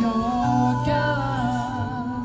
your God.